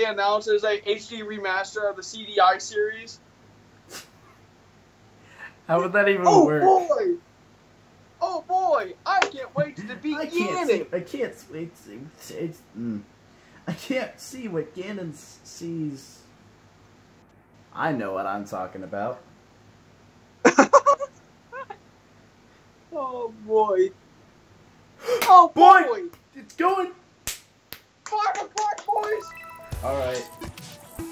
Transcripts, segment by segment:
they announced is a HD remaster of the CDI series. How would that even Oh work? Oh boy! Oh boy! I can't wait to I begin see. it. I can't. wait. It's, it's, it's, mm. I can't see what Ganon sees. I know what I'm talking about. Oh boy! Oh Boy! boy! It's going. Fire apart, boys! All right.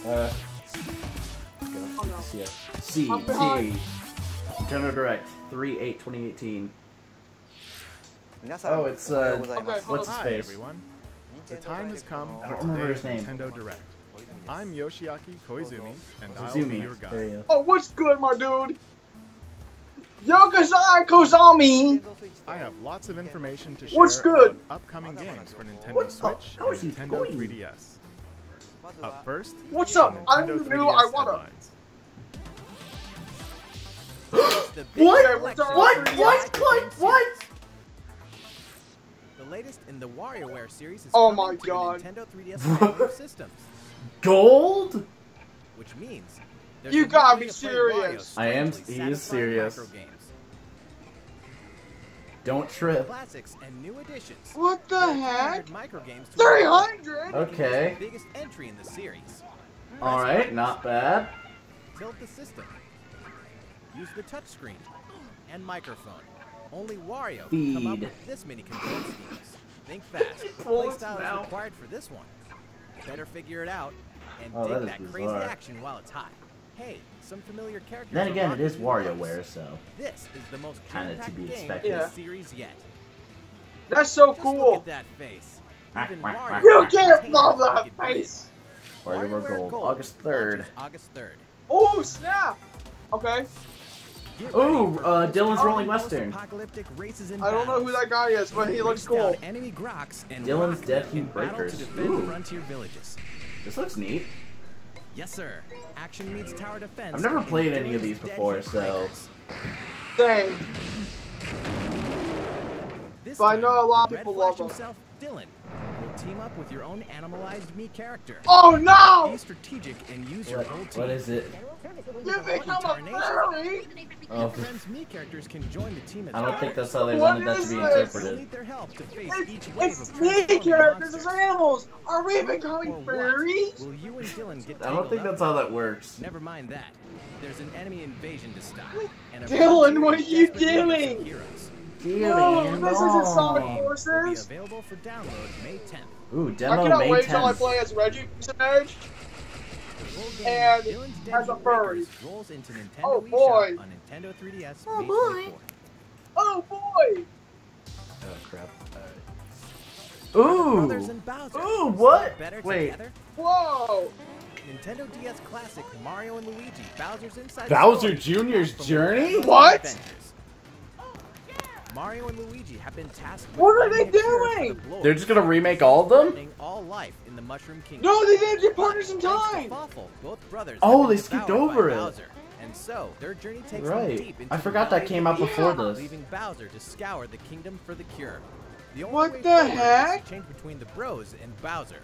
Uh. Go. Oh, no. C. C. I'm behind. C. Nintendo Direct. 3 8 2018. Oh, it's, uh, Okay, What's his Hi face? everyone. The time has come I for don't remember his today's name. Nintendo Direct. I'm Yoshiaki Koizumi, and I'll be your There guide. Oh, what's good, my dude? Yokazai Kozami! I have lots of information to share What's good? about upcoming games for Nintendo What Switch and Nintendo 3DS. Up first, What's some up? I'm the new 3DS Iwata. headlines. The big What? Okay, what's our What? What? What? What? The latest in the WarioWare series is Oh my God. Nintendo 3DS systems, Gold? which means You gotta be serious. I am- he is satisfying serious. Micro games. Don't trip. Classics and new additions. What the heck? 300 micro games to 300? Okay. Biggest entry in the series. All right. Not bad. Tilt the system. Use the touchscreen and microphone. Only Wario can come up Feed. with this many control schemes. Think fast. Playstyle is mouth. required for this one. Better figure it out and Oh, dig is that crazy action while it's hot. Hey, some familiar characters. Then again, it is rocking is WarioWare, so This is the most Kinda to be expected. in Yeah. series yet. That's so Just look cool. at that face. Quack, Even quack, Wario quack, You can't contains love that he can do. face. WarioWare Gold, August third. August 3rd. Oh, snap! Okay. Get Ooh, uh, Dillon's Rolling Western. Apocalyptic races and I don't know who that guy is, but he looks cool. Enemy Grox and Dillon's rock Dead Heat in battle Breakers. To Ooh. frontier villages. This looks neat. Yes, sir. Action meets tower defense. I've never played any of these before, so- Breakers. Same. But I know a lot of people love them. Dillon, will team up with your own animalized me character. Oh no! Be strategic and use your What, whole team. what is it? You become a fairy? Oh, Your friends' me characters can join the team. I don't think that's how they What wanted that to be this? Interpreted. need their help to face It's, it's me characters as animals. Are we becoming what? fairies? Will you and Dillon get I don't think that's how that works. Never mind that. There's an enemy invasion to stop. And a Dillon, what are you desperately looking for doing? heroes. No, this isn't Sonic Game will be Forces. available for download May 10th. Ooh, I cannot May wait till I play as Reggie Edge. The full game, And as a furry. Rolls into oh, Nintendo Oh, boy. on Nintendo 3DS Oh, boy. Oh boy! Oh crap. Brothers Ooh. Ooh, what? Wait. together? Whoa! Nintendo DS Classic Mario and Luigi Bowser's Inside Bowser Story Jr.'s journey? What? Adventures. Mario and Luigi have been tasked What are they finding a cure for doing? the They're just gonna remake all of them? all life in the Mushroom Kingdom. No, they didn't do partners in time. Both brothers Oh, they skipped over it. Bowser, and so their journey takes them Right. deep into I the forgot that came out before Deep, this. leaving Bowser to scour the kingdom for the cure. The only What way the heck? change between the Bros and Bowser.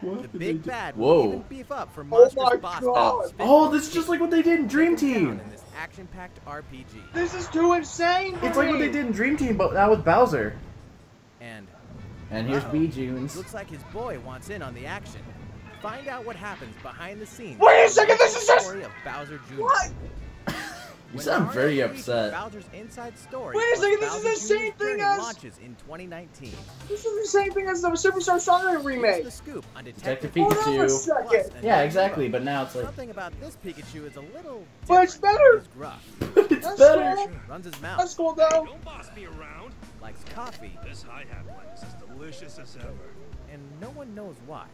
What The big bad Whoa. will even beef up for Oh monstrous my boss God. battles. Oh, this is just like what they did in Dream Take 'em down Team. In this action-packed RPG. This is too insane for It's like what they did in Dream Team, but now with Bowser. And And here's Uh-oh. B Junes. looks like his boy wants in on the action. Find out what happens behind the scenes. Wait a second, this is just- story of Bowser Jr. What? You When sound very upset. Bowser's inside story. Wait a plus second, this is the same Jr.'s thing journey as- launches in 2019. This is the same thing as the Superstar Saga Here's remake. the scoop on Detective Detective Hold on a Pikachu. second. Yeah, exactly. But now it's like Something about this Pikachu is a little But it's better. He's gruff, it's That's better. cool. runs his mouth, That's cool though. Don't boss me around. likes coffee, This hi-hat blend is as delicious as ever. and no one knows why.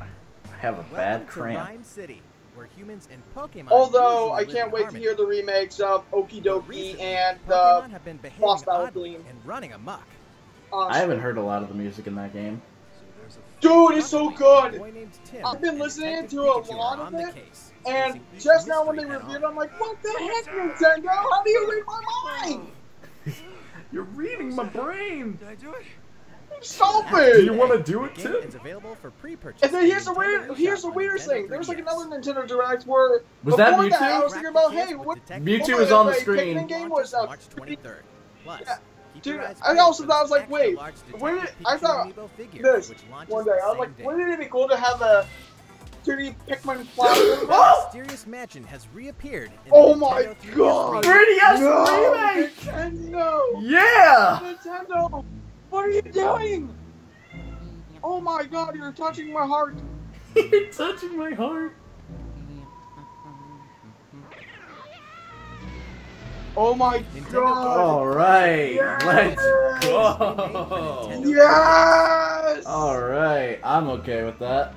I have a Welcome bad to cramp. Rhyme City, where humans and Pokemon Although I can't in wait to hear the remakes of Okie Dokie Recently, and Pokemon the. have been behaving boss battle oddly theme. and running amok. Uh, I haven't heard a lot of the music in that game. So there's a Dude, it's so good. boy named Tim I've been listening to a lot of the it, case, And just now when they mystery reviewed, head-on. I'm like, what the heck, Nintendo? How do you read my mind? You're reading my brain. Did I do it? Stop Do you want to do it too? is available for pre-purchase. And then here's the weird, here's the eShop on weirdest Nintendo thing. There was like another Nintendo Direct where Was that before that, I was thinking about, hey, what? Mewtwo what was on the like, screen. Pikmin game was uh, March 23rd. Plus, Yeah. Dude, I also thought- I was like, wait, large where did- I thought this one day. I was like, wouldn't it be cool to have the 2D Pikmin platform? Oh! Mysterious Mansion has reappeared. Oh my Nintendo God. 3DS no, remake! Nintendo! Yeah! Nintendo! What are you doing? Oh my god, you're touching my heart. You're touching my heart. Oh my Nintendo god. All right, Yes! let's go. Yes! All right, I'm okay with that.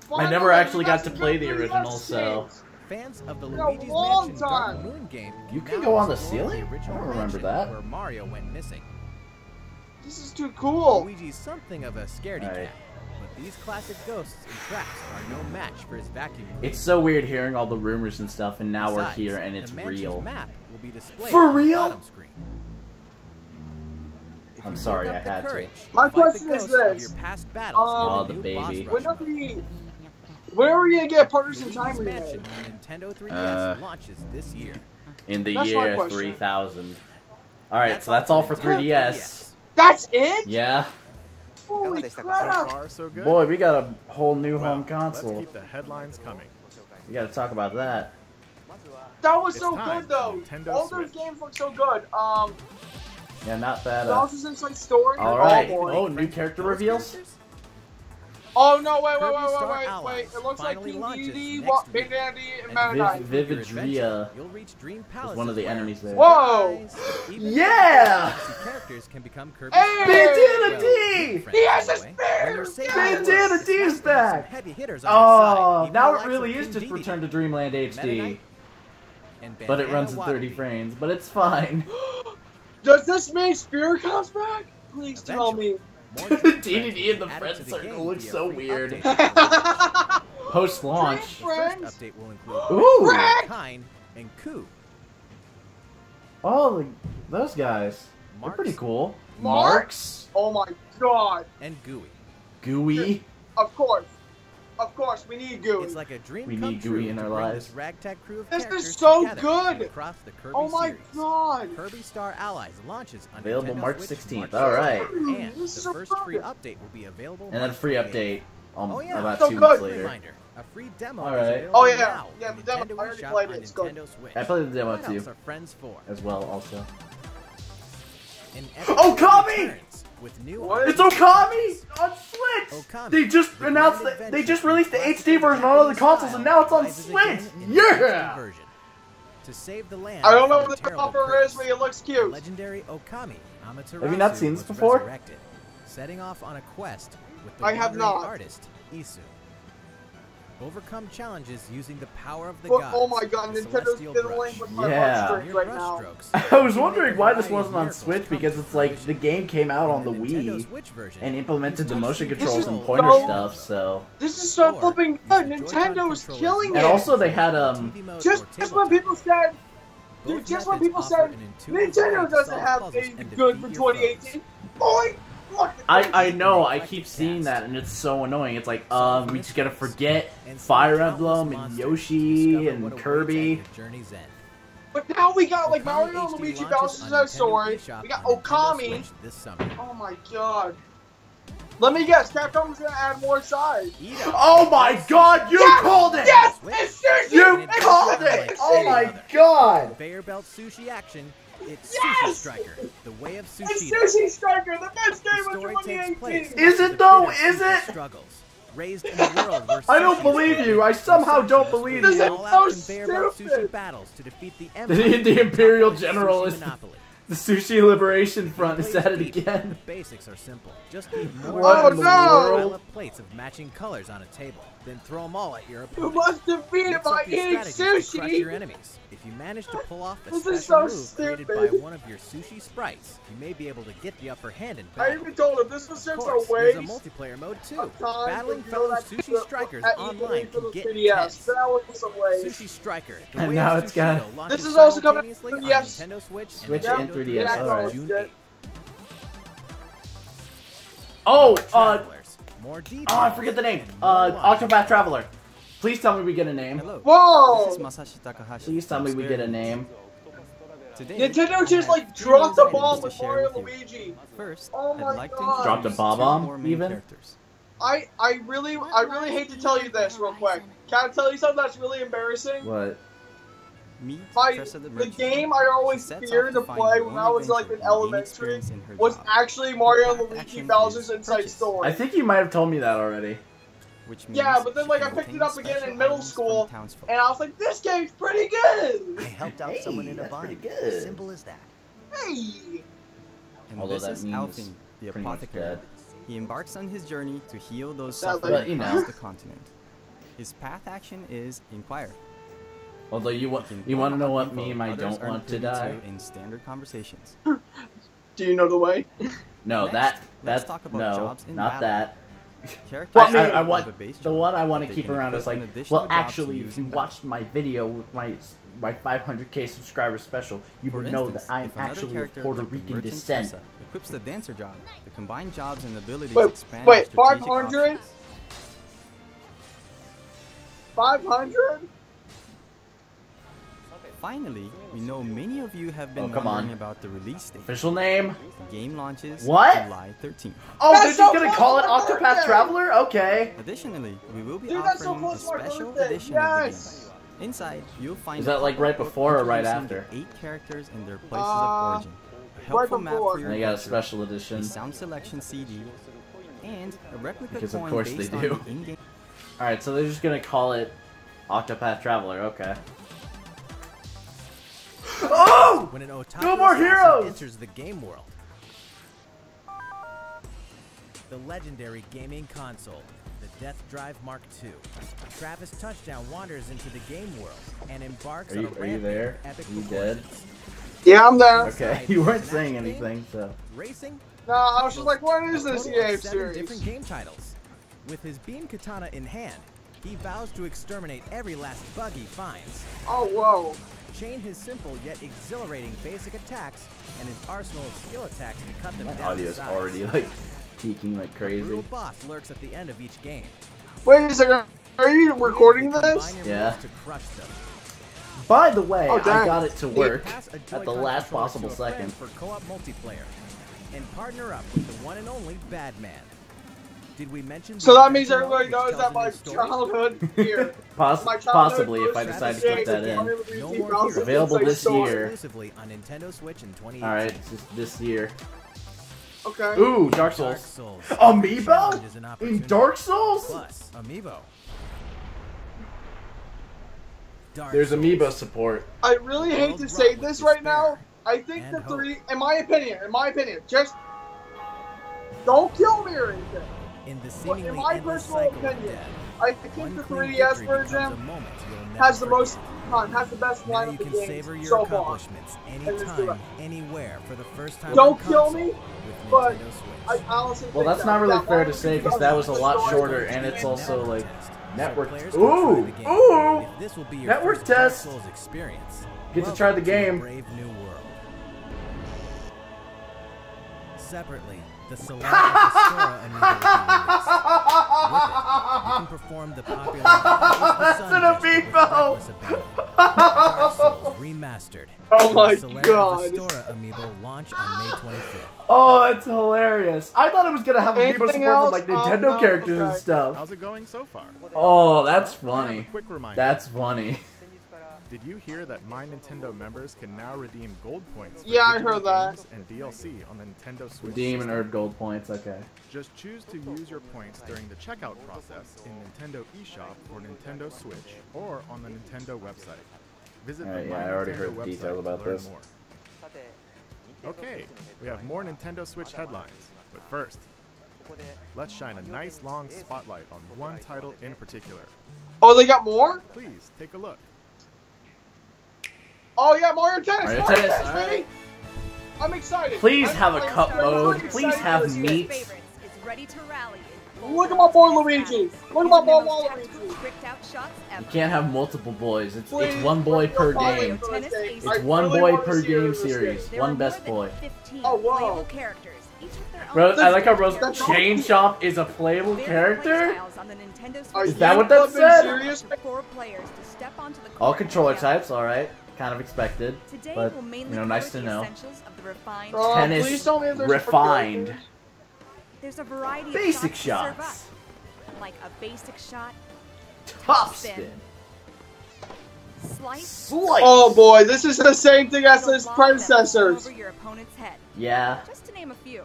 Finally, never actually got to play the original, so- Fans of the Been a Luigi's long Mansion Dark time. Moon game You can go on the ceiling? original I don't remember that. Where Mario went missing. This is too cool. Luigi's something of a scaredy Right. cat, but these classic ghosts and traps are no match for his vacuum. It's so weird hearing all the rumors and stuff, and now we're here and it's the real. Map will be displayed For on the real? bottom screen. I'm sorry, I up the had to. My question is this. Your past battles Um, the Oh, new the boss baby. When are mode. we? When are we gonna get Partners in Time remade? Nintendo 3DS Uh, launches this year. In the That's year 3000. All right, so that's all for 3DS. That's it? Yeah, Holy crap! far, so boy, we got a whole new Well, home console. Let's keep the headlines coming. We got to talk about that. That was It's so good though. Nintendo All those games look so good. Um, Yeah, not bad. Uh, Bowser's Inside Story. all oh, Oh, new character reveals. Oh no! Wait, wait, wait, wait, wait, wait! It looks like finally King Dedede, next Big Daddy, and And Meta Viv- Knight. Viv- Your Vividria adventure, You'll reach Dream Palace. one of the enemies there. Whoa! Yeah! Characters can become Kirby. Hey! Bandana Well, D! He has a the way. spear! When you're Bandana Dee is it's nice to have some back! Heavy hitters on your oh, side, Oh, now it really is just Return to Dreamland HD, but it runs at 30 frames. But it's fine. Does this mean Spear comes back? Please tell me. More DDD Dream in the friends friend added to the circle game looks so weird. Post launch. The first Friends? update will include Ooh! Kine and Coo. Oh, those guys. They're pretty cool. Marx? Marx. Oh my god! and Gooey. Gooey. Of course, of course, we need Gooey. It's like a dream We come need true Gooey in our lives. This ragtag crew of This is so good! Across the Kirby oh my series. god! Kirby Star Allies launches on Available Nintendo March 16th. All right. And This the is so first free update will be available. And then March free update um, Oh, yeah. about So two good. months later. Reminder: A free demo All is right. available Oh, yeah. now Yeah, on the demo. Nintendo I already eShop played on it. It's good. Switch. I played the demo too, else friends for? as well. Also, An Oh, epic Okami! returns With new What? it's Okami on Switch. Okami, They just the announced that they just released the HD version on other Japanese consoles, and now it's on Switch. again in the HD Yeah. version. To save the land I don't know from what a the terrible offer is, but it looks cute. legendary Okami Amaterasu Have you not seen this before? setting off on a quest with the I have not. artist Issun. Overcome challenges using the power of the But, gods. oh my god, Nintendo's Celestial fiddling with my Yeah. heartstrings right now. brushstrokes. I was wondering why this wasn't on Switch because it's like the game came out on the Wii and implemented the motion controls is and so- pointer stuff. So, This is so flipping use good. the Joy-Con Nintendo's controller killing and also they had um. Just, or just when people said, dude, just when people said an intuitive way Nintendo doesn't have puzzles anything good for 2018, boy, look at I. I know I keep seeing that and it's so annoying. It's like um we just gotta forget Fire Emblem and Yoshi and Kirby. journey's end. But now we got like Mario and Luigi launches Bowser's on Story. We got Okami. Switch This summer. Oh my god. Let me guess, Capcom's gonna add more sides. Oh my God! You Yes! called it! Yes! It's sushi! You It's called it! Oh my God! Conveyor belt sushi action. It's Yes! Sushi Striker, the way of It's sushi. Sushi Striker, the best The game of story takes place 2018! Is after it though? Is sushi it? Struggles. Raised in a world where I don't believe you. I somehow don't believe This you. is all-out so conveyor belt stupid. sushi battles to defeat the The, empire. the Imperial General is the Sushi Liberation Front is Play at it again. The basics are simple. Just need more Oh, in the no! pile world? of plates of matching colors on a table. Then throw them all at your You opponent. must defeat it Mix by up eating strategies to crush your sushi! enemies. If you manage to pull off a This special is so move created by one of your sushi sprites, you may be able to get the upper hand in battle. I even told him this was just course, a there's a multiplayer mode too. Battling fellow sushi to- strikers online can get 3DS. intense. That was a waste. Sushi Striker. And now it's got- Sushido launches This is also coming to simultaneously 3DS. on Nintendo Switch, Switch and and 3DS, 3DS alright. June Yeah. 8th. Oh, More uh, travelers, more details, oh, I forget the name. Uh, more life. Octopath Traveler. Please tell me we get a name. Hello. Whoa! This is Masashi Takahashi. Please tell me we get a name. Today, Nintendo just like dropped the news bomb with Mario with you. Luigi. First, Oh my I'd like to God. introduce Dropped a bomb-bomb, more main even? characters. I I really I really hate to tell you this real quick. Can I tell you something that's really embarrassing? What? Meet My the the game I always feared to play when I was like in adventure and gain elementary in was job, actually Mario and Her Luigi action Bowser's Inside purchase. Story. I think you might have told me that already. which Yeah, but then, like, I picked it up again in middle school, from. And I was like, this game's pretty good. I helped out Hey, someone in a that's pretty bind. good. Simple as that. Hey. And Although this that is means Alfyn, the pretty much apothecary. dead. He embarks on his journey to heal those suffering like- But, you across know. the continent. His path action is inquire. Although you want, you want to know what meme I don't want to die? in standard conversations. Do you know the way? No, Next, that that's talk about no, jobs in not battle. that. Characters I, I, I want the one I want to keep around is like, additional well, actually, if you in watched my video with my my 500k subscriber special, you would know instance, that I'm actually of Puerto Rican merchant descent. Tressa equips the dancer job, the combined jobs and abilities Wait, expand wait, your 500? 500? Finally, we know many of you have been Oh, come wondering on. about the release date. Official name? The game launches What? July 13th. Oh, That's they're so just gonna call it Octopath birthday! Traveler? Okay. Additionally, we will be Dude, that's so offering a close to my special edition yes! of the game. Inside, you'll find Is that, like, right before or right after? Eight characters and their places Uh, of origin. A helpful map for your And they got a adventure, special a edition. sound selection CD, and a replica Because of coin course based they do. the Alright, so they're just gonna call it Octopath Traveler, okay. Oh! when an otaku No more heroes! enters the game world. The legendary gaming console, the Death Drive Mark II. Travis Touchdown wanders into the game world and embarks Are you, on a are you there? epic Are you dead? Yeah, I'm there. Okay, you weren't saying anything, so. Racing, No, I was just like, what is this total EA series? different game titles. With his beam katana in hand, he vows to exterminate every last bug he finds. Oh, whoa. Chain his simple yet exhilarating basic attacks and his arsenal of skill attacks to cut them My down to audio's size. already like peaking like A crazy. brutal boss lurks at the end of each game. Wait a second. Are you recording this? Yeah. To crush them. By the way, Oh, I got it to work Pass at the last possible to a friend second. for co-op multiplayer, and partner up with the one and only Badman. Did we mention? So that means adventure everybody mode knows that my story? childhood here. Poss- my childhood possibly if I decide to put that in. No more Available this Story. year. Exclusively on Nintendo Switch in 2018. Alright, just this year. Okay. Ooh, Dark Dark Souls. Souls. Amiibo? In. Dark Souls? Plus, Amiibo. Dark There's Souls. Amiibo support. I really hate to say this right now. I think and the hope. three, in my opinion, in my opinion, just don't kill me or anything. In the in my endless personal cycle of opinion, death, I one think the clean 3DS victory becomes a version moment has the most fun, has the best Now line you of the can game savor your so far. accomplishments let's do anytime, it. anywhere for the first time Don't kill me, but Nintendo I honestly Well, think that's that- not really that fair to say because that was a lot shorter and it's also like network. players Ooh, the game. ooh. This will be your Network first test. Experience, Get to try the game. brave new world. Separately, the Solaire of Astora amiibo will be released. With it, you can perform the popular That's That's an amiibo! Remastered. Oh my god. Vestora amiibo launch on May 25th. Oh, it's hilarious. I thought it was gonna have Amiibo support else? like Um, Nintendo no, characters and stuff. How's it going so far? Oh, that's funny. quick. That's funny. Did you hear that My Nintendo members can now redeem gold points? for Yeah, I heard that. games And DLC on the Nintendo Switch. Redeem and earn gold points. Okay. Just choose to use your points during the checkout process in Nintendo eShop or Nintendo Switch or on the Nintendo website. Visit Alright, the yeah, My I already Nintendo heard the website details about this. More. Okay, we have more Nintendo Switch headlines, but first, let's shine a nice long spotlight on one title in particular. Oh, they got more? Please take a look. Oh yeah, Mario Tennis. Mario Mario Tennis, Tennis, baby. I'm excited. Please I'm- have a I'm cup very mode. Please have this meat. ready to rally. Look at my boy Luigi. Look at my boy are Luigi. tactical, tricked out shots ever. You can't have multiple boys. It's Please, it's one boy per game. Tennis Tennis I It's one really boy per see you in game series. There One best boy. Oh, whoa. playable characters, each with their own Rose, I like how Rose Chain Chomp is a playable character. playstyles on the Nintendo Are Is that you what that said? serious? for four players to step onto the All controller types, all right, kind of expected, Today but we'll mainly you know, nice to know. the refined. Uh, Tennis tell me refined. There's a variety Basic of shots, shots, like a basic shot, top spin, spin, slice, slice. Oh boy, this is the same thing as his lob that will go predecessors. over your opponent's head. Yeah, Just to name a few.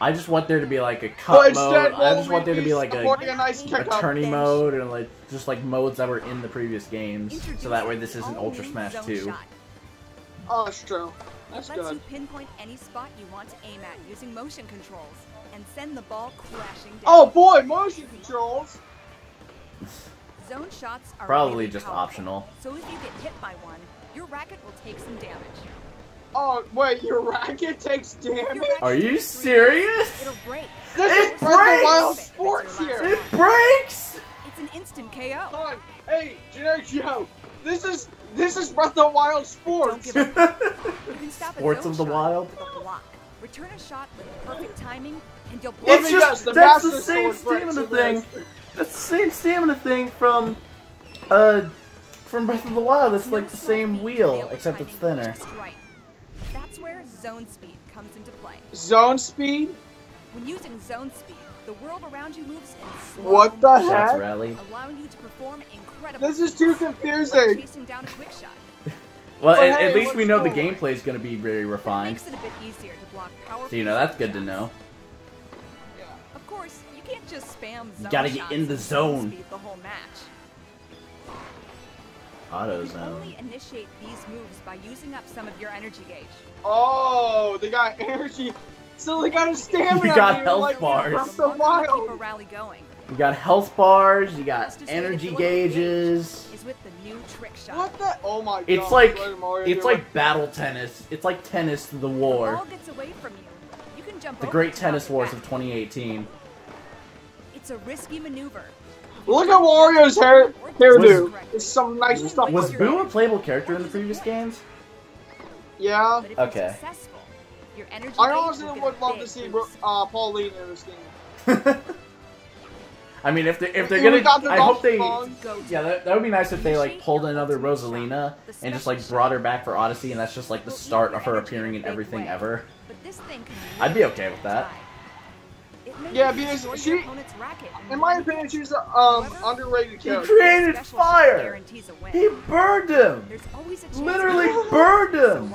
I just want there to be like a cut instead, mode. I just want there to be like a, supporting a nice a a kick up. tourney bench. mode and like just like modes that were in the previous games, so that way this isn't Ultra Smash Zone 2. Shot. Oh, that's true. That's lets good. you pinpoint any spot you want to aim at using motion controls and send the ball crashing down. Oh boy, motion controls. Zone shots are Probably really just powerful, optional. So if you get hit by one, your racket will take some damage. Oh wait, your racket takes damage. racket Are you serious? It'll break. This It is Breath of breaks! Wild Sports here. It breaks. It's an instant KO. Come on, hey, Generic Joe. This is this is Breath of the Wild Sports. give up. You can stop a Sports of the Wild. with a block. Return a shot with perfect timing, and you'll Let It's just the that's the same stamina thing. That's the same stamina thing from uh from Breath of the Wild. It's like the same wheel, except it's thinner. Zone speed comes into play. Zone speed. When using zone speed, the world around you moves in slow What the motion, heck? rally. allowing you to perform incredible This is too confusing. chasing down a quick shot. Well, But at, hey, at least we what's know the gameplay is going to be very That refined. makes it a bit easier to block powerful. So you know that's good to shots. know. Of course, you can't just spam zone gotta get in the zone. speed the whole match. Auto You only initiate these moves by using up some of your energy gauge. Oh, they got energy. So they got a stamina. You got health like bars. Breath of the One keep a rally going You got health bars. You got Just to say that energy the way to gauges. is with the new trick shot. What the? Oh my god. It's like what did Mario it's like battle tennis. It's like tennis to the The war. ball gets away from you. You can jump The Great Tennis Wars of 2018. It's a risky maneuver. Look at Wario's hair hairdo. It's some nice stuff. Was Boo a playable character in the previous games? Yeah. Okay. your I gauge honestly will get a would love to see uh, Pauline in this game. I mean, if they if they're gonna, I hope they. Donkey Kong. Go Yeah, that, that would be nice if they like pulled another Rosalina and just like brought her back for Odyssey, and that's just like the start of her appearing in everything ever. But this thing can I'd be okay with that. It may Yeah, destroy because she- In my opinion, she's an um, underrated He created fire. guarantees a win. He burned him. There's always a chance Literally burned So him.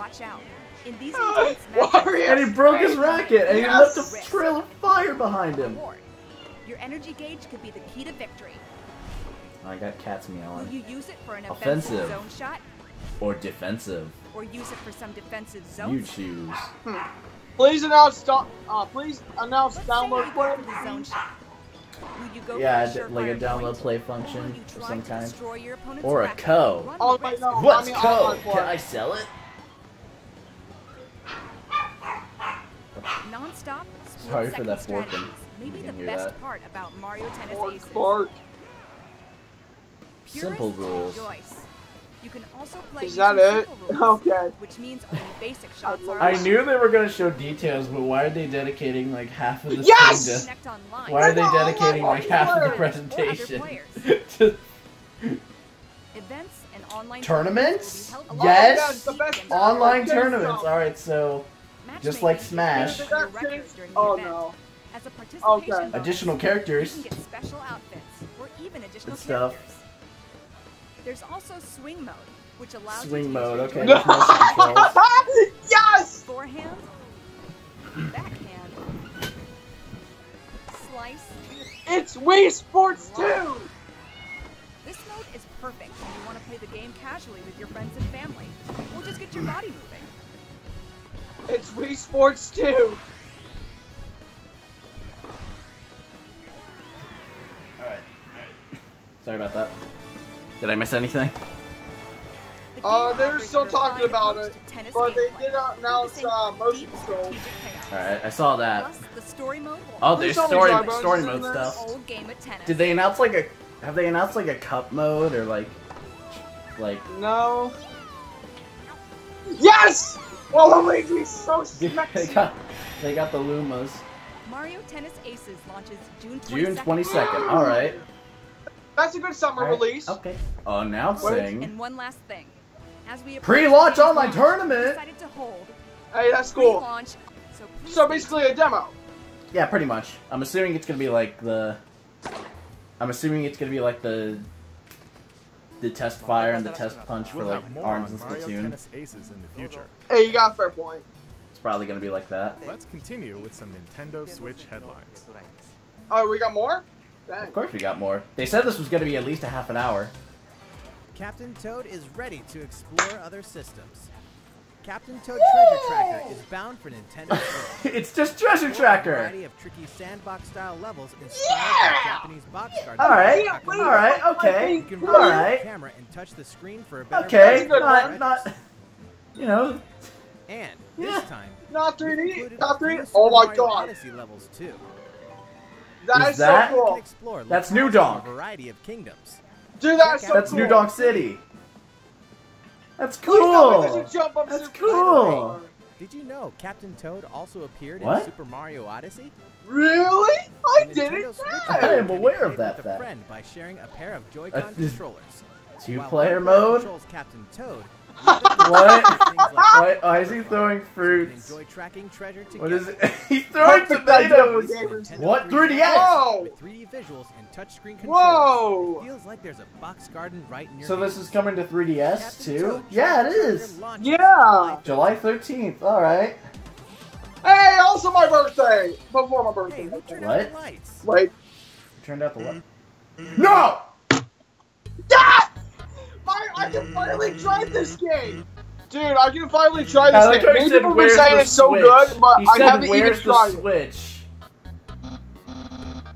In these intense And he broke his racket, and he left a trail of fire behind him. Your energy gauge could be the key to victory. I got cats Will meowing. you use it for an Offensive. offensive zone shot, Or defensive. or use it for some defensive zone? You choose. Please announce stop. Uh, please announce Let's download you go for play. the zone shot. Will you go Yeah, for like a download point, play function you of some kind. destroy your opponent's Or a racket? co. Run Oh, wait, no. What's I mean, co? Can I sell it? Non-stop, Sorry for that forking. strategies may be You the hear best that. part about Mario Tennis Aces. Simple rules. rejoice. You can also play Is that it? rules, Okay. which means only basic shots are I knew they were gonna show details, but why are they dedicating like half of the Yes! thing to? Why are they dedicating like half of the presentation? to Events and online tournaments? tournaments will be held Yes! That's the best Online tournaments. All right, so just like Smash. based on your records during the Oh no. As a participation Okay. bonus, additional You characters. can get special outfits or even additional Good stuff. Characters. There's also swing mode, which allows you Swing to mode. Okay, your there's motion controls. yes! forehand, backhand, slice. It's Wii Sports 2! This mode is perfect if you want to play the game casually with your friends and family, We'll just get your body moving. It's Wii Sports 2! All right. Sorry about that. Did I miss anything? Uh, they were offers still talking about it, But they gameplay, did announce focusing uh, motion deep control. strategic payoff. All right, I saw that. Plus, the story mode Oh, there's story story mode stuff. old game of tennis. Did they announce like a? Have they announced like a cup mode or like, like? No. Yes! Well, Luigi's so they sexy. got they got the Lumas. Mario Tennis Aces launches June 22nd. June twenty second. All right. That's a good summer All right. release. Okay. Announcing. And one last thing. As we approach Pre-launch online launch, tournament? decided to hold Hey, that's cool. pre-launch. So, So basically a demo. Yeah, pretty much. I'm assuming it's gonna be like the. I'm assuming it's gonna be like the. The test fire and the test punch for like Arms and Mario Splatoon. Tennis Aces in the future. Hey, you got a fair point. It's probably gonna be like that. Let's continue with some Nintendo Switch headlines. Oh, we got more? Dang. Of course, we got more. They said this was gonna be at least a half an hour. Captain Toad is ready to explore other systems. Captain Toad Treasure Tracker is bound for Nintendo Switch. it's just Treasure A Tracker. variety of tricky sandbox-style levels inspired by Japanese box garden. All right, Yeah, all right, okay, You can all roll your camera and touch the screen for a better okay. That's a good Not, not. You know, And Yeah. this time, Not 3D. Not 3D. Oh my god. Odyssey levels too. That Is is that- so cool. explore That's New in Donk. A variety of kingdoms. Dude, that is so that's cool. New Donk City. That's Please me cool. jump up That's Super cool. Mario. Did you know Captain Toad also appeared What? in Super Mario Odyssey? Really? I didn't Nintendo Switch I am aware of that with a fact. friend by sharing a pair of Joy-Con controllers. Two-player one player mode. Controls Captain Toad. What? Things like What? Why is he throwing you fruits? enjoy tracking treasure together. What is it? He's throwing Perfect idea for tomatoes. What? 3DS 3DS? Whoa! With 3D visuals and touchscreen controls. Whoa! Feels like there's a box garden right in So this is coming to 3DS too? Yeah, it Treasure is. Tracker launches Yeah. July 13th. All right. Hey, also my birthday! Before my birthday. Hey, What? lights? Wait. Turned out the light. Mm. No! I can finally try this game! Dude, I can finally try this game. Many people been saying it's so Switch?" good, but he I said, haven't even "Where's the tried it. Switch?"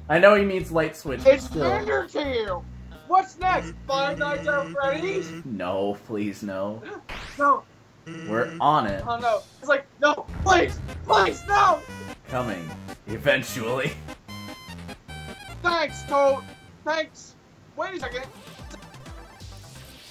I know he means light switch. It's still. Undertale! What's next? Five Nights at Freddy's? No, please no. No, We're on it. oh no. It's like, no, please, please, no! Coming eventually. Thanks, Toad. Thanks. Wait a second.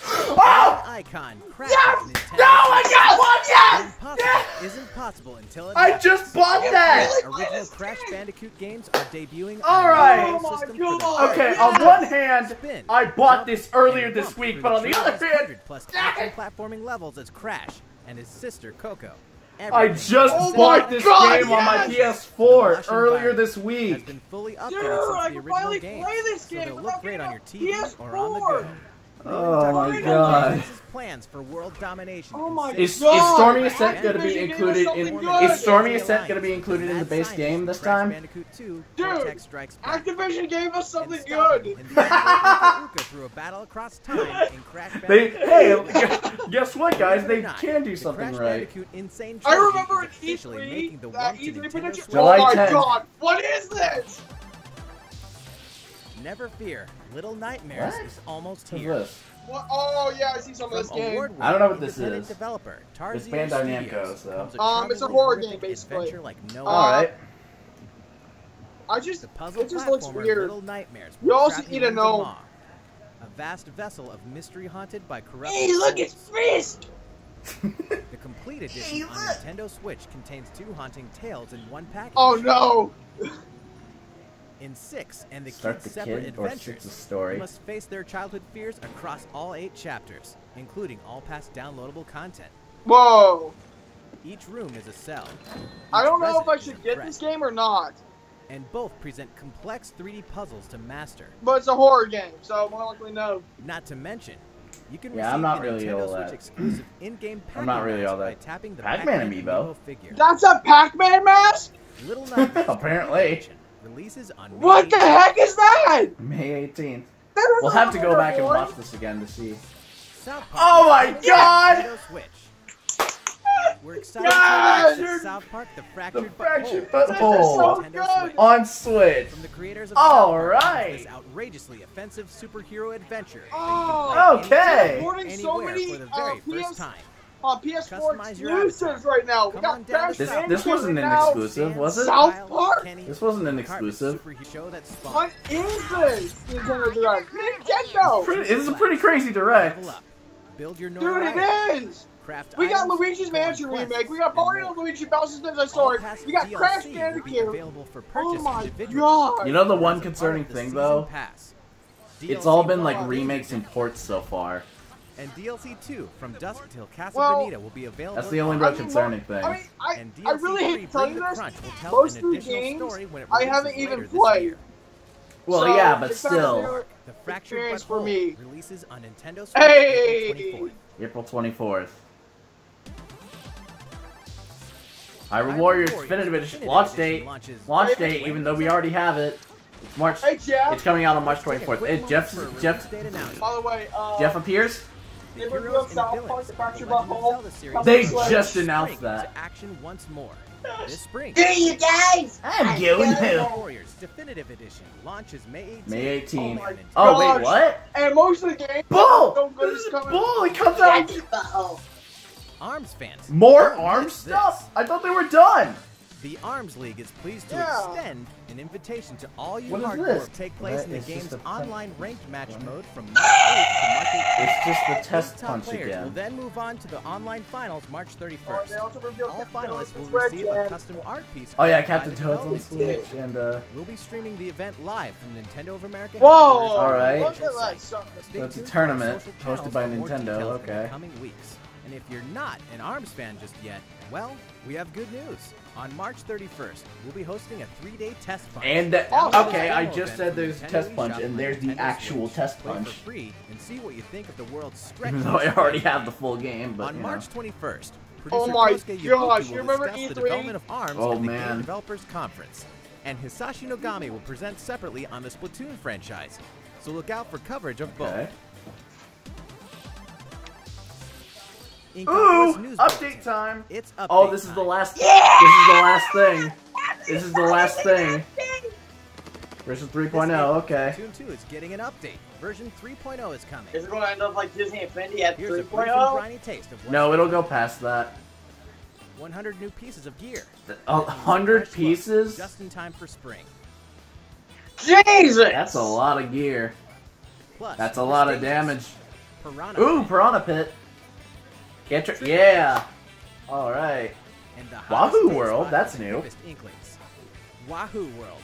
Oh! Icon crashes Yes! Nintendo No, I got one. Yes! Impossible Yes! isn't possible until it I happens. just bought that. Original Crash Bandicoot games are debuting All on right. a Oh my system God. for the Okay, Yes! on one hand, Spin, I bought jump, this earlier this week, but on the other hand, plus action platforming levels as Crash and his sister Coco. I just Oh bought this God, game on my! PS4 Russian earlier virus this has week. been fully updated Dude, since I the can original finally game, play this so game they'll without look great getting on a your TV or on the PS4. go. Oh my god. plans for world domination. Oh my six Is, is Stormy Ascent going to be Activision gave us included in? good. Is Stormy Ascent going to be included in the base game this time? Bandicoot 2, Dude, Cortex Strikes Back. Activision gave us something good. And then Uka Uka through a battle across time in Crash They hey, guess what, guys? They can do something right. I remember is at officially making the E3, that one to E3 Nintendo prediction. Switch. July oh my god, what is this? Never fear, Little Nightmares What? is almost What's here. this? What? Oh yeah, I see some of this From game. I don't know what this is. Developer, It's Tarsier Bandai Studios, Namco, so- Um, it's a horror game, basically. Adventure like no All other. right. I just, The puzzle it just looks weird. Little Nightmares. You also trap need you to know- A vast vessel of mystery haunted by corrupt Hey, look, it's. Frisk. The complete edition Hey, on. Nintendo Switch contains two haunting tales in one package. Oh no. In six and the Start kids' the separate kid adventures, six a story. must face their childhood fears across all eight chapters, including all past downloadable content. Whoa. Each room is a cell. I don't know if I should get this game or not, And both present complex 3D puzzles to master. but it's a horror game, so more likely no. Not to mention, you can Yeah, receive I'm not really Nintendo all Switch that. exclusive in-game I'm not really Pac-Man all that. by tapping the Pac-Man Pac-Man amiibo? figure. That's a Pac-Man mask. Little Nightmares Apparently. Releases on May What the heck is that? May 18th. That We'll have to go another back and one. watch this again to see. South Park Oh my God! Nintendo Switch. We're excited Yes! to announce that South Park: The Fractured, Fractured Butthole Butthole. so Switch. On Switch. From the creators of All South Park this outrageously offensive superhero adventure. Oh, Okay. Supporting so many for the uh, first time. Uh, PS4 exclusives right now. We got Crash to This this wasn't an now. exclusive, was it? South Park? This wasn't an exclusive. Superhero show. What is this? Nintendo Direct. Nintendo! Pretty, this is a pretty crazy direct. Build your Dude, it is! craft We got Luigi's Mansion remake. We got Mario and Luigi Bowser's Ninja All Sword. We got DLC Crash Bandicoot. Oh my god. You know the one as a part concerning thing though? It's all been like remakes and ports so far. And DLC 2 from Dusk Till Casa Well, Bonita will be available. That's the only in real March. concerning I mean, I, And I really hate telling Bring you the this. Tell Most an of the games story when it I haven't even played. year. Well, So, yeah, but it's still. The Fractured experience for me. releases on Nintendo Switch Hey! April 24th. April 24th. Hyrule Warriors Definitive Edition launch date. Launch date, even though we already have it. It's March. Hey Jeff. It's coming out on March 24th. quick It, moment Jeff, Jeff, release date announcement. By the way, uh, Jeff appears. The They heroes and villains of Fractured Legend of But Whole. Zelda series Coming They just announced that. action once more. This spring. Hey, you guys! I'm going Hyrule home. Warriors Definitive Edition launches May 18th. May 18th. my Oh gosh. wait, what? And most of the games Bull! This is bull! It comes out. Arms fans. More don't arm stuff? I thought they were done. The Arms League is pleased to Yeah. extend an invitation to all you What hardcore to take place That in the game's online ranked match mode from March 8th to March 18th. It's just the test top punch players will then move on to the online finals March Oh, they 31st. also revealed All finalists will receive a custom art piece. Oh yeah, Captain Toad's on Switch, and uh, We'll be streaming the event live from Nintendo of America. Whoa! All right. Look at that site. sucker. Stay So it's a tuned to our tournament hosted by Nintendo, details in the okay. coming weeks. And if you're not an ARMS fan just yet, well, we have good news. On March 31st, we'll be hosting a three-day test punch. and uh, Download okay, I just said there's Nintendo test punch, and there's the Nintendo actual Switch. test Play punch. for free and see what you think of the world's stretch. Even though I already have the full game, but On you know. March 21st, Oh producer my Kosuke gosh, will you remember discuss the E3? development of ARMS Oh, at the man. Game Developers Conference. And Hisashi Nogami will present separately on the Splatoon franchise. So look out for coverage of both. Okay. In Ooh, News update Bulletin, time. It's oh, update Oh, this is the last. This is the last thing. This is the last thing. Version 3.0. Okay. Splatoon 2 is getting an update. Version 3.0 is coming. Is it going to end up like Disney Infinity at Here's a brief and 3.0? briny taste of what's No, it'll go past that. 100 new pieces of gear. A hundred pieces. Just in time for spring. Jesus! That's a lot of gear. Plus, That's a lot of damage. Piranha Ooh, Pit Piranha Pit. Your, yeah. All right. and the Wahoo World, that's new. Inklings. Wahoo World.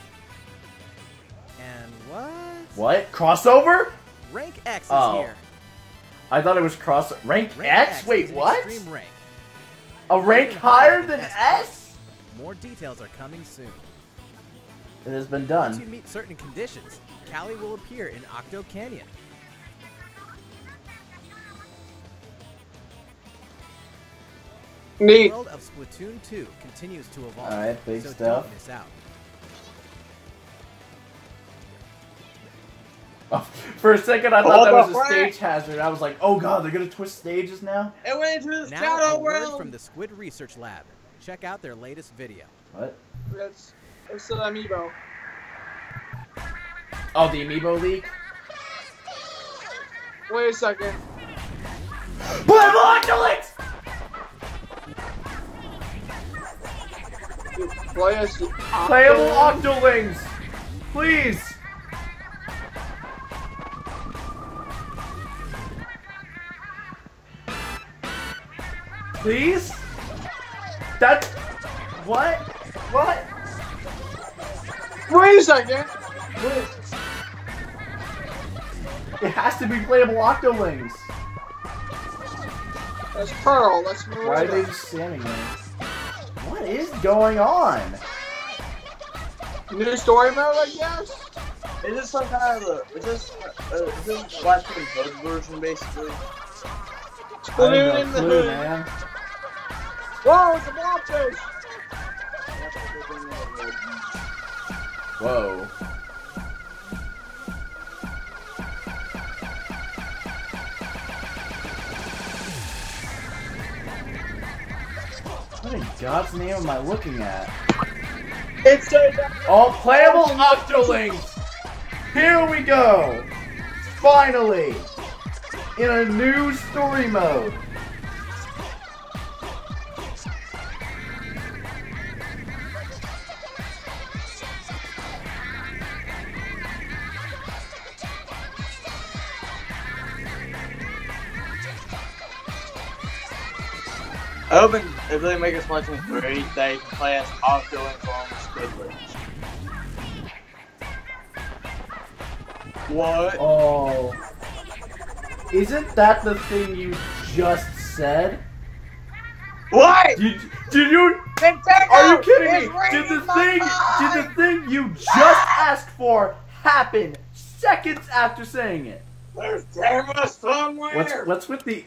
And what? What crossover? Rank X is Oh. here. I thought it was cross rank Rank X. is Wait, what? Rank. A rank higher than S? More details are coming soon. It has been done. Once you meet certain conditions, Callie will appear in Octo Canyon. The Neat. world of Splatoon 2 continues to evolve. Alright, big so stuff. Don't miss out. Oh, for a second, I What thought that was a frick? stage hazard. I was like, oh god, they're gonna twist stages now. It went into the Now, shadow a word world. from the Squid Research Lab. Check out their latest video. What? That's it's the amiibo. Oh, the amiibo leak. Wait a second. Playable Octolings! Play Playable Octolings! Please! Please? That. What? What? Wait a second. It has to be playable Octolings. That's Pearl. That's Why are they standing there? What is going on? New story mode, I guess. Is this some kind of a, is this, uh, is this Splatoon Code version basically? I Splatoon in the clue, hood. man. Whoa, it's a blobfish. Whoa. God's name am I looking at? It's a All playable Octolings! Here we go! Finally! In a new story mode! I hope in, if they make a Splatoon 3, they can play as Octo and Clone Squidward. What? Oh. Isn't that the thing you just said? What? Did, did you Nintendo Are you kidding me? Did the thing mind! did the thing you just asked for happen seconds after saying it? There's camera somewhere. What's what's with the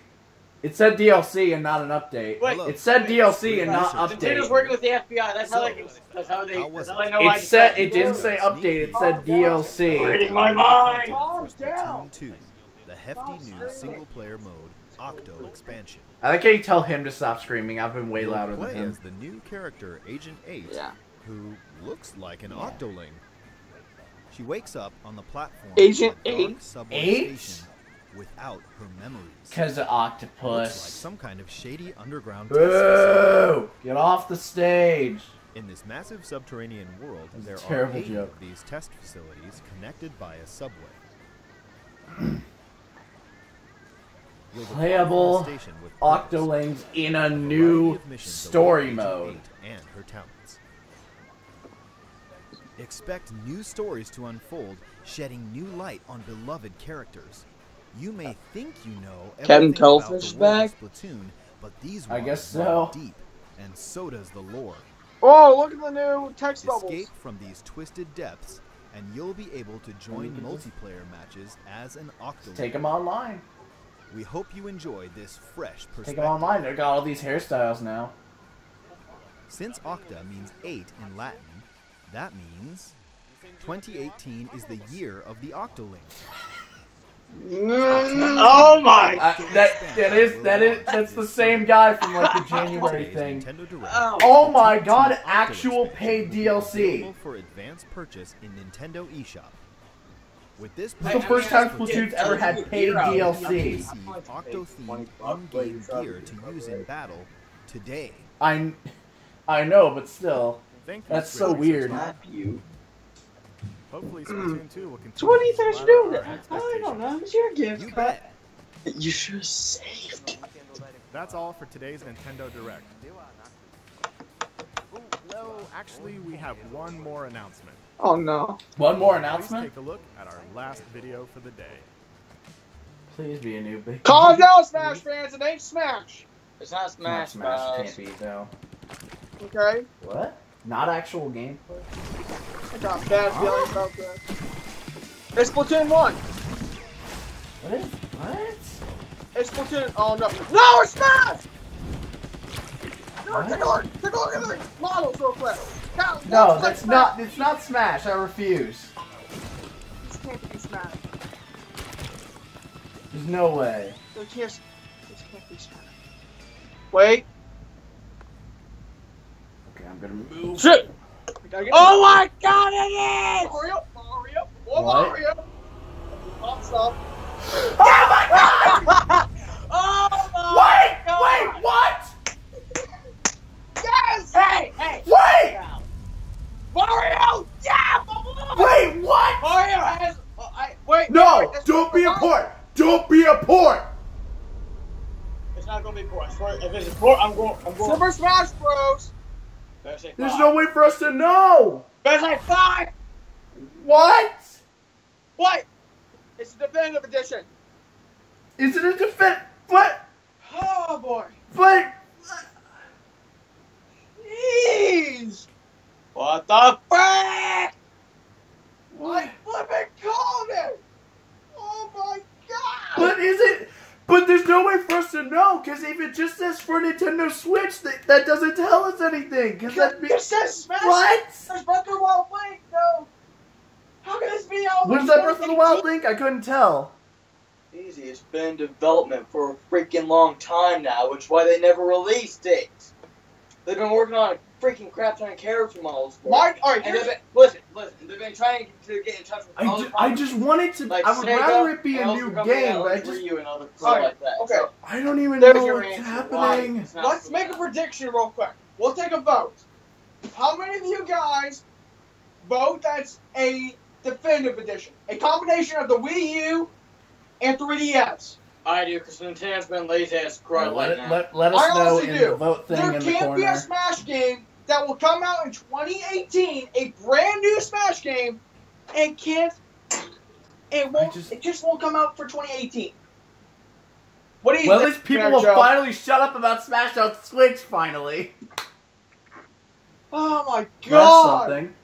it said DLC and not an update. Wait, It said DLC and not update. Nintendo's update. working with the FBI. That's how they. That's how they. That's how it? they know I It said it didn't say update, it said DLC. Reading my mind. Calm down. 2, the hefty new single-player mode Octo expansion. I like how you tell him to stop screaming. I've been way louder than play him. as the new character Agent 8, Yeah. who looks like an Octoling. She wakes up on the platform Agent of Eight? subway Eight? Station without her memories. Cause of Looks like some kind of shady underground test. Boo! Get off the stage. In this massive subterranean world, That's there are terrible eight joke. of these test facilities connected by a subway. You'll depart from the Playable station with Octolings in a a new variety of missions story mode. And her talents. Expect new stories to unfold, shedding new light on beloved characters. You may think you know Captain everything about Cuttlefish back? of Splatoon, but these I guess so. deep, and so does the lore. Oh, look at the new text bubbles. Escape from these twisted depths, and you'll be able to join mm-hmm. multiplayer matches as an Octoling. Take them online. We hope you enjoy this fresh perspective. Take them online. They got all these hairstyles now. Since Octa means eight in Latin, that means 2018 is the year of the Octoling. Oh my. Uh, that that is that is that's the same guy from like the January thing. Oh. Oh my god, actual paid DLC. for advanced purchase in Nintendo eShop. With this This is the first time Splatoon's ever had paid DLC. receive Octo-themed in-game gear to use in battle today. I I know, but still, that's so weird. Lab. Hopefully, Splatoon 2 will continue. So what do you think I should do with oh, it i don't know. It's your gift. You bet. You should have saved. That's all for today's Nintendo Direct. No, actually, we have one more announcement. Oh no. One more Please announcement. take a look at our last video for the day. Please be a new big. Calm down, Smash mm-hmm. fans. It ain't Smash. It's not Not Smash, Smash Bros. can't be though. Okay. What? Not actual gameplay. I got bad feelings about that. It's Splatoon 1. What is what? It's Splatoon. Oh no. No, it's Smash! No, What? take a look. Take a look at the models real quick. Now, No, looks like that's Smash. not. It's not Smash. I refuse. This can't be Smash. There's no way. This can't, this can't be Smash. Wait. Okay, I'm gonna move. Shit! We Oh my God! It is. Mario! Mario! Oh, What? Mario! Oh, stop. Oh my god! Oh my Wait! God. Wait! What? Yes! Hey! Hey! Wait! Mario! Yeah! Wait! What? Mario has. Oh, I, wait, No! wait, Don't be a Mario. port! Don't be a port! It's not gonna be poor. I swear, if it's poor, I'm going. I'm going. Super Smash Bros. There's no way for us to know. Say five. What? What? It's the definitive edition. Is it a defense? What? Oh boy. But Jeez. What the frick? What? Flippin' called it. Oh my god. but is it? But there's no way for us to know because if it just says for Nintendo Switch, that, that doesn't tell us anything. Because that be It says Smash. what? There's Breath of the Wild Link, though. How can this be out? What is that Breath of the Wild link? I couldn't tell. Easy. It's been in development for a freaking long time now, which is why they never released it. They've been working on a freaking crap ton of character models. For it. Mark, all right, And they've been, listen, listen. They've been trying to get in touch with I, other ju- I just wanted to. like I would Sega rather it be a new game, but I owns just Ryu and other stuff Alright, like that. okay. So, I don't even there's know what's happening. let's make a prediction real quick. We'll take a vote. How many of you guys vote that's a definitive edition? A combination of the Wii U and 3DS. I do, because Nintendo's been lazy as crud let, like it, now. let, let us I know in do. the vote thing there in the corner. There can't be a. Smash game that will come out in 2018, a brand new Smash game, and can't. It won't. just- It just won't come out for 2018. What do you Well, at think? least people Mary will Jo? finally shut up about Smash on Switch, finally. Oh my god. That's god! something.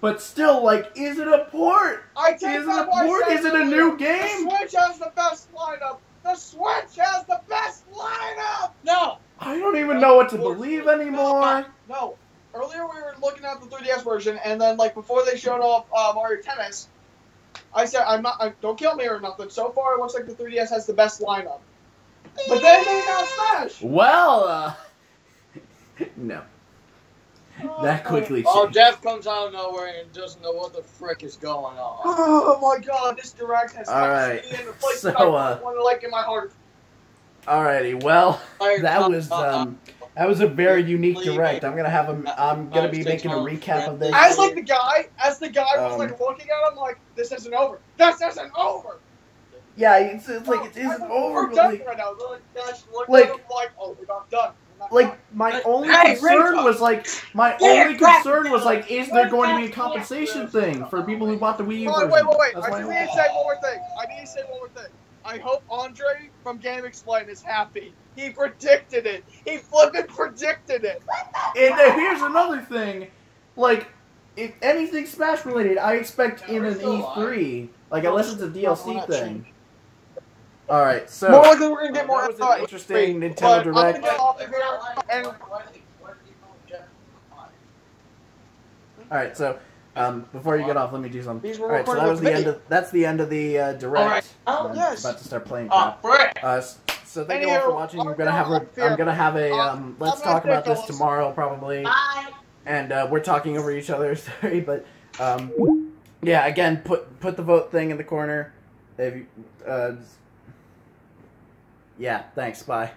But still, like, is it a port? I take Is it a port? Is it a new game? The Switch has the best lineup. The Switch has the best lineup. No! I don't even know what to believe anymore. No. Earlier we were looking at the 3DS version, and then like before they showed off uh, Mario Tennis, I said I'm not. I, don't kill me or nothing. So far, it looks like the 3DS has the best lineup. But then they announced Smash. Well, uh. no. That quickly Oh, changed. Jeff comes out of nowhere and doesn't know what the frick is going on. Oh my god, this direct has All right. me in the place So, that I uh, want to like in my heart. Alrighty, well, that uh, was uh, um, that was a very unique direct. I'm gonna have a, I'm gonna be making a recap of this. As like the guy, as the guy was Um, like looking at him like, this isn't over. This isn't over. Yeah, it's, it's like it isn't over, We're but done like, right now. Like, Like- at him like, oh, we're not done. Like my only hey, concern Rachel! was like my Yeah, only crap. concern was like is there going to be a compensation thing for people who bought the Wii U Wait, wait, wait, wait. I just need to say one more thing. I need to say one more thing. I hope Andre from GameXplain is happy. He predicted it. He flippin' predicted it. And then here's another thing, like if anything Smash related, I expect in an E3, like unless it's a DLC thing. All right, so More likely we're gonna get more that was an interesting E3, Nintendo but I'm gonna Direct. get off of here and all right, so um, before you get off, let me do something. These were right, so that was the with end of that's the end of the uh, direct. All right. Oh, I'm yes. about to start playing. Oh, crap. frick! Uh, so thank you all for watching. I'm I'm gonna have a, gonna I'm gonna have a um, let's talk about this a- tomorrow probably. Bye! and uh, we're talking over each other. Sorry, but um, yeah. Again, put put the vote thing in the corner. If you, uh, yeah, thanks. Bye.